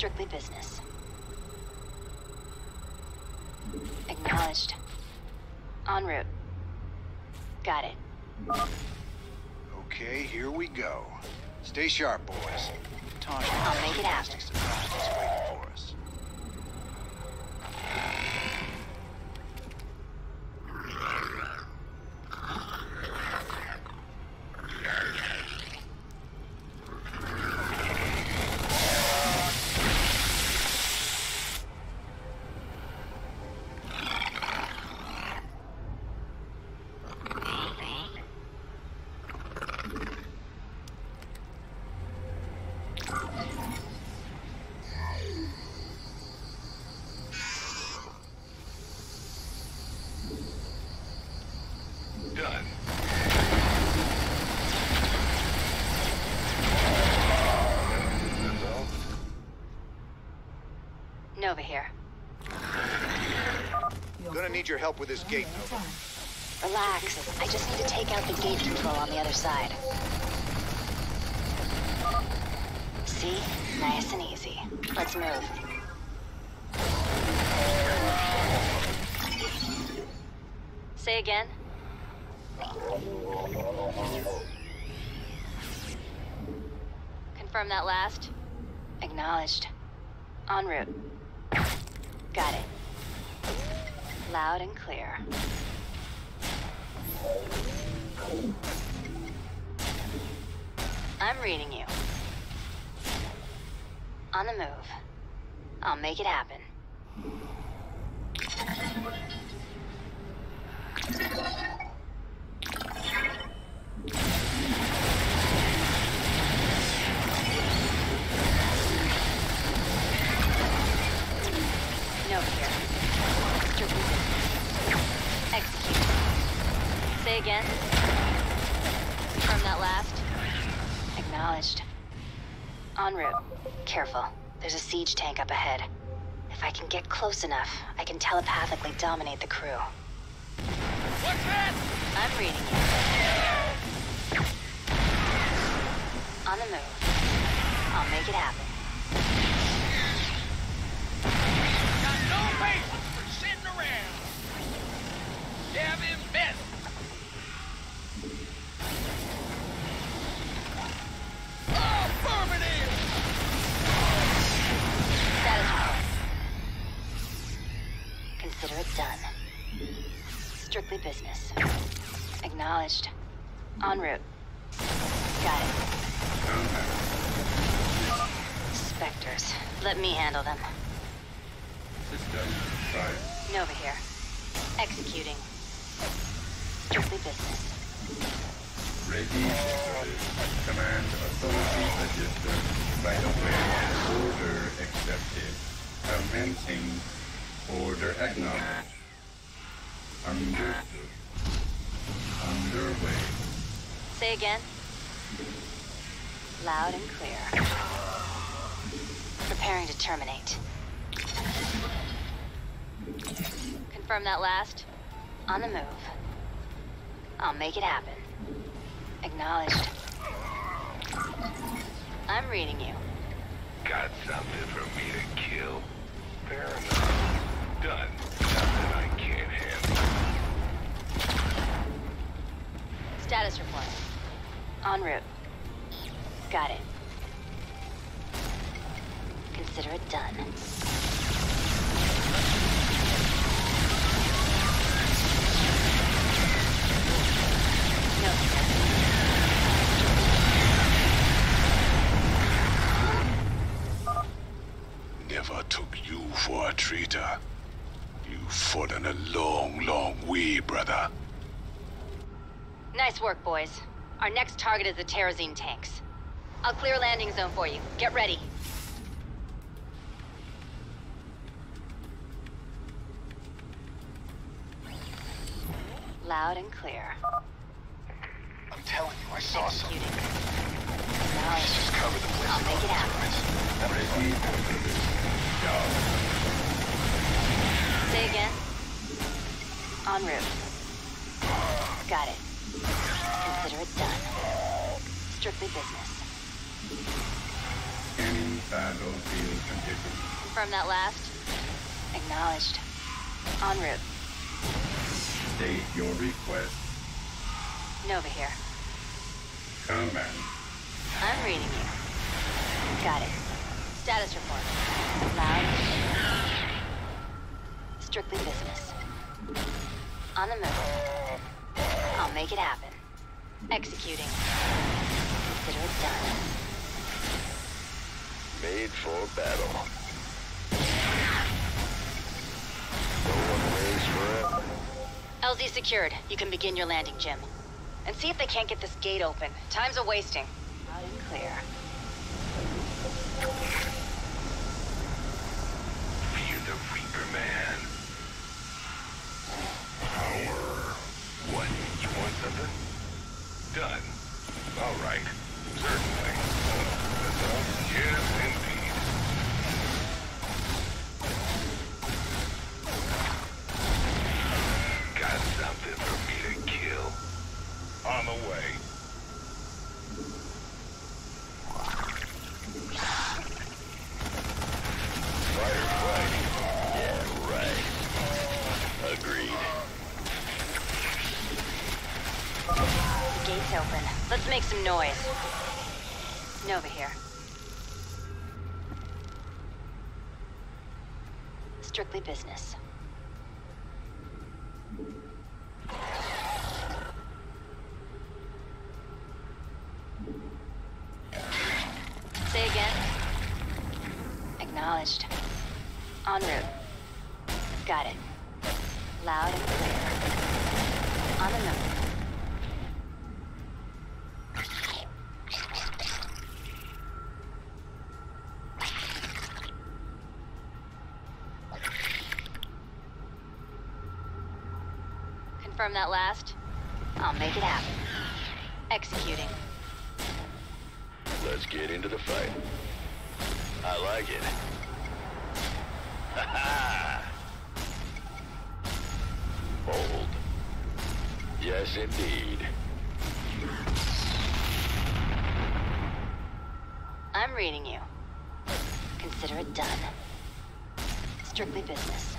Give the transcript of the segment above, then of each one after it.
Strictly business. Acknowledged. En route. Got it. Okay, here we go. Stay sharp, boys. Tosh, I'll make it happen. surprise is waiting for us. Nova here. Gonna need your help with this gate, Nova. Relax. I just need to take out the gate control on the other side. See? Nice and easy. Let's move. Say again? Confirm that last? Acknowledged. En route. Got it. Loud and clear. I'm reading you. On the move. I'll make it happen. No here. Strictly business. Execute. Say again. Confirm that last. Acknowledged. En route. Careful. There's a siege tank up ahead. If I can get close enough, I can telepathically dominate the crew. What's that? I'm reading you. On the move. I'll make it happen. Acknowledged. En route. Got it. Spectres. Let me handle them. System side. Nova here. Executing. Strictly business. Ready. Command authority registered. By the way, order accepted. Commencing. Order acknowledged. Understood. Underway. Say again. Loud and clear. Preparing to terminate. Confirm that last. On the move. I'll make it happen. Acknowledged. I'm reading you. Got something for me to kill? Fair enough. Done. Something I can't handle. Status report. En route. Got it. Consider it done. Never took you for a traitor. You've fallen a long, long way, brother. Nice work, boys. Our next target is the Terrazine tanks. I'll clear a landing zone for you. Get ready. Loud and clear. I'm telling you, I saw something. Executing. Acknowledged. Just cover the place. I'll make it happen. Ready. Job. Say again. En route. Got it. Consider it done. Strictly business. Scanning Battlefield conditions. From that last? Acknowledged. En route. State your request. Nova here. Command. I'm reading you. Got it. Status report. Loud. Strictly business. On the move. I'll make it happen. Executing. Consider it done. Made for battle. No one waits forever. LZ secured. You can begin your landing, Jim. And see if they can't get this gate open. Time's a wasting. Loud and clear. Fear the Reaper Man. Power. What? You want something? Done. All right. Certainly. Yes, indeed. Got something for me to kill. On the way. Firefight. Yeah, right. Agreed. Open. Let's make some noise. Nova here. Strictly business. Say again. Acknowledged. En route. Got it. Loud and clear. On the move. Confirm that last? I'll make it happen. Executing. Let's get into the fight. I like it. Ha ha! Bold. Yes, indeed. I'm reading you. Consider it done. Strictly business.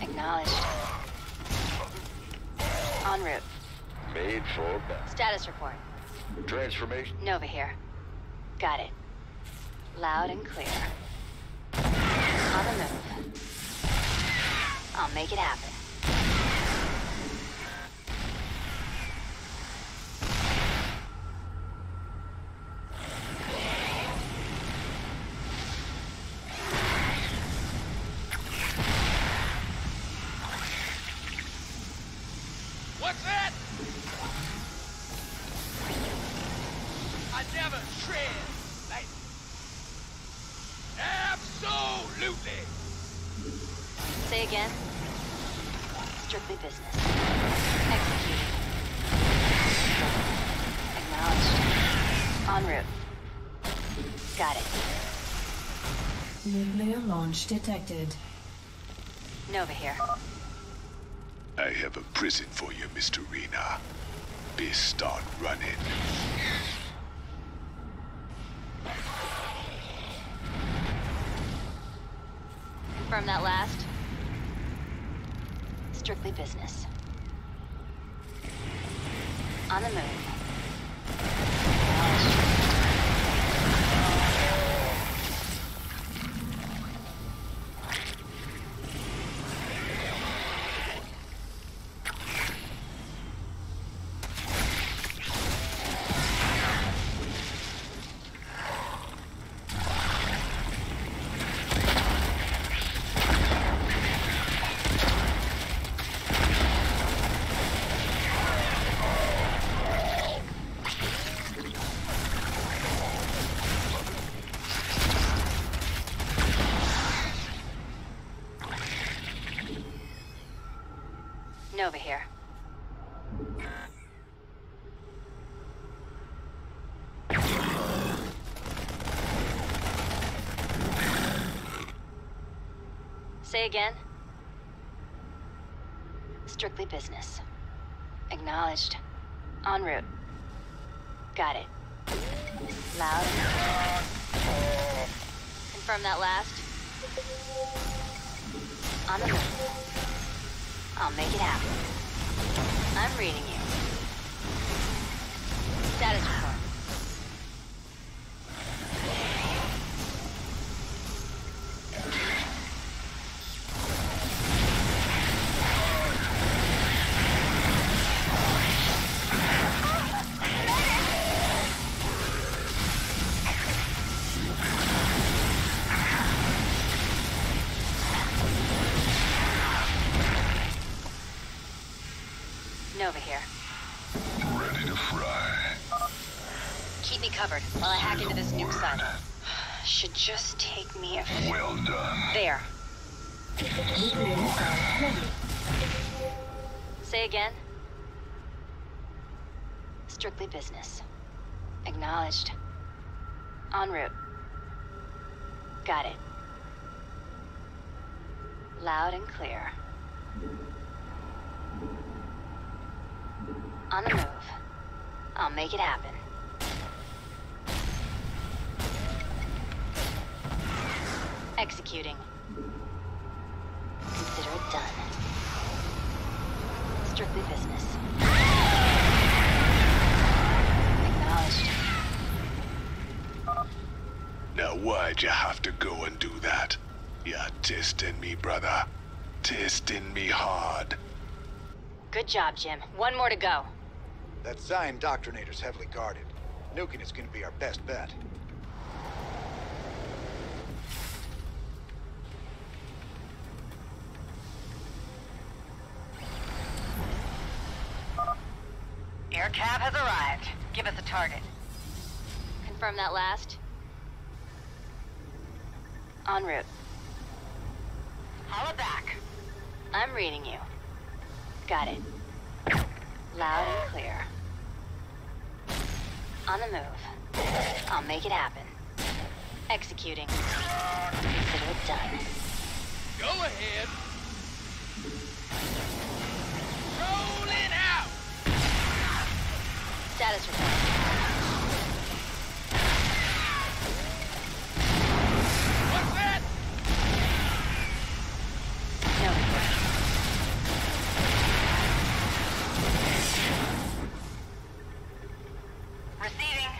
Acknowledged. En route. Made for battle. Status report. Transformation. Nova here. Got it. Loud and clear. On the move. I'll make it happen. What's that? I never tread lightly. Absolutely. Say again. Strictly business. Executing. Acknowledged. En route. Got it. Nuclear launch detected. Nova here. I have a prison for you, Mr. Rena. Best start running. Confirm that last. Strictly business. On the move. Acknowledged. Nova here. Say again. Strictly business. Acknowledged. En route. Got it. Loud. Confirm that last. On the move. I'll make it happen. I'm reading you. Status report. Nova here. Ready to fry. Keep me covered while I hack into this nuke silo. Should just take me a Well done. There. Nuclear missile ready. Say again. Strictly business. Acknowledged. En route. Got it. Loud and clear. On the move. I'll make it happen. Executing. Consider it done. Strictly business. Acknowledged. Now why'd you have to go and do that? You're testing me, brother. Testing me hard. Good job, Jim. One more to go. That Psi Indoctrinator's heavily guarded. Nuking is gonna be our best bet. Air cab has arrived. Give us a target. Confirm that last. En route. Holla back. I'm reading you. Got it. Loud and clear. On the move. I'll make it happen. Executing. Consider it done. Go ahead. Rolling out. Status report. What's that? No. Receiving.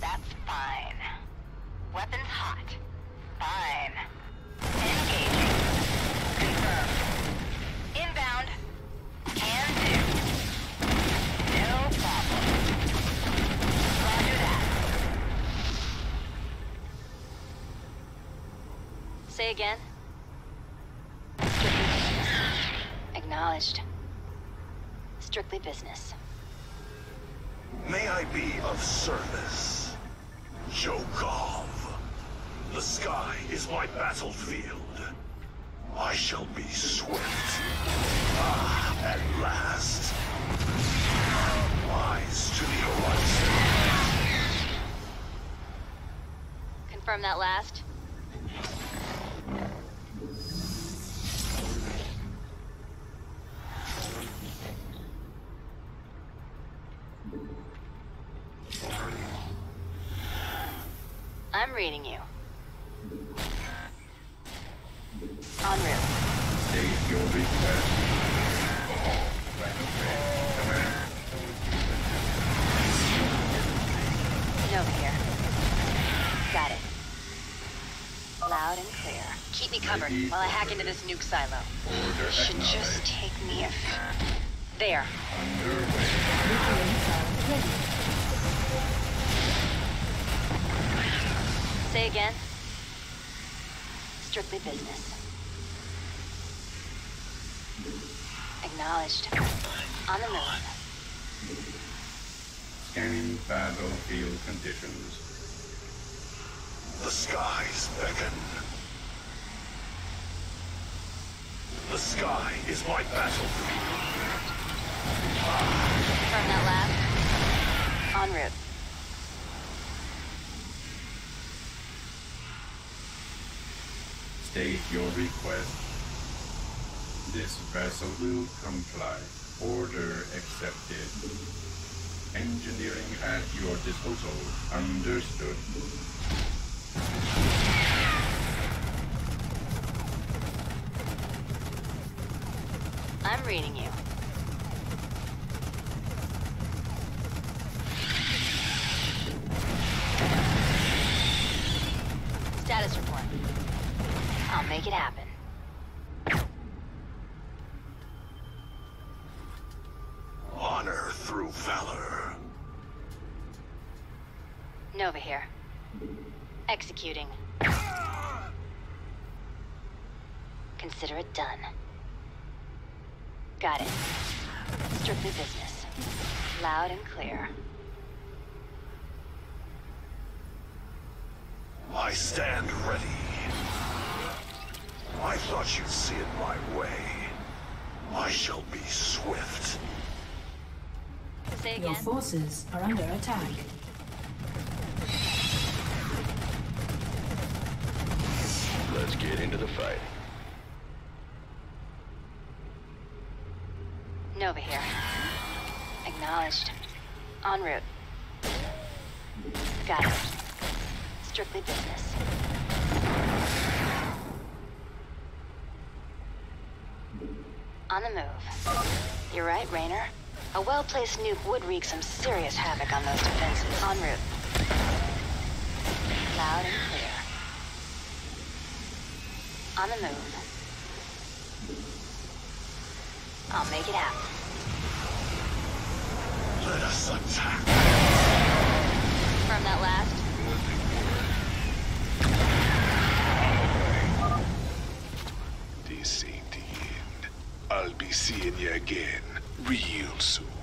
That's fine. Weapons hot. Fine. Engaging. Confirmed. Inbound. Can do. No problem. Roger that. Say again. Acknowledged. Strictly business. May I be of service? Jokov. The sky is my battlefield. I shall be swift. Ah, at last. Rise to the horizon. Confirm that last. I'm reading you. En route. State your here. Got it. Loud and clear. Keep me covered while I hack into this nuke silo. Order Should just take me a f- There. Underway. Nuclear missile ready. Say again. Strictly business. Acknowledged. On the move. Scanning battlefield conditions. The skies beckon. The sky is my battlefield. Confirm that last. En route. State your request this vessel will comply, order accepted. Engineering at your disposal, understood. I'm reading you. Status report. I'll make it happen. Valor. Nova here. Executing. Consider it done. Got it. Strictly business. Loud and clear. I stand ready. I thought you'd see it my way. I shall be swift. Say Your forces are under attack. Let's get into the fight. Nova here. Acknowledged. En route. Got it. Strictly business. On the move. You're right, Raynor. A well-placed nuke would wreak some serious havoc on those defenses. En route. Loud and clear. On the move. I'll make it happen. Let us attack. From that last. This ain't the end. I'll be seeing you again real soon.